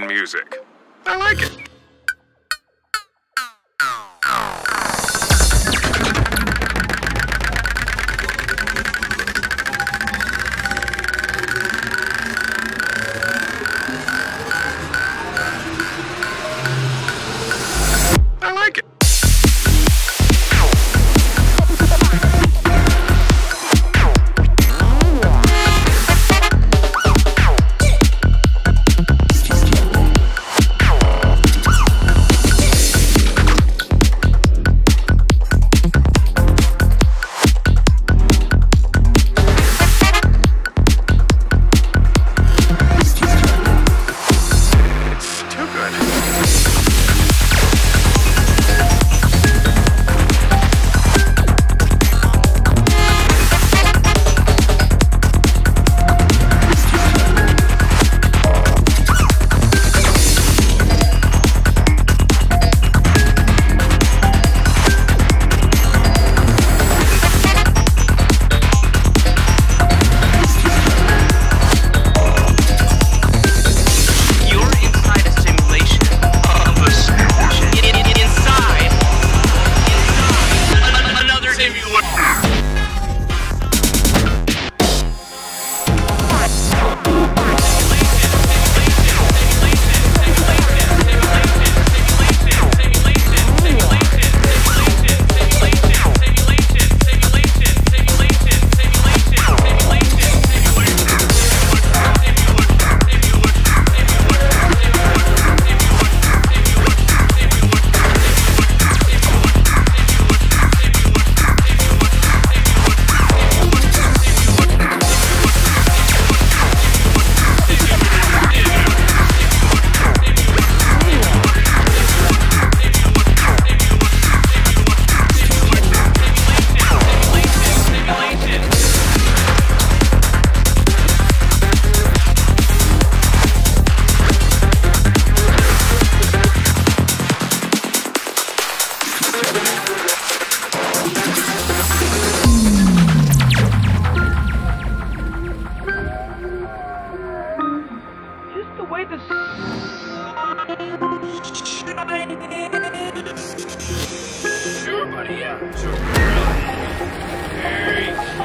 Music. I like it. Sure,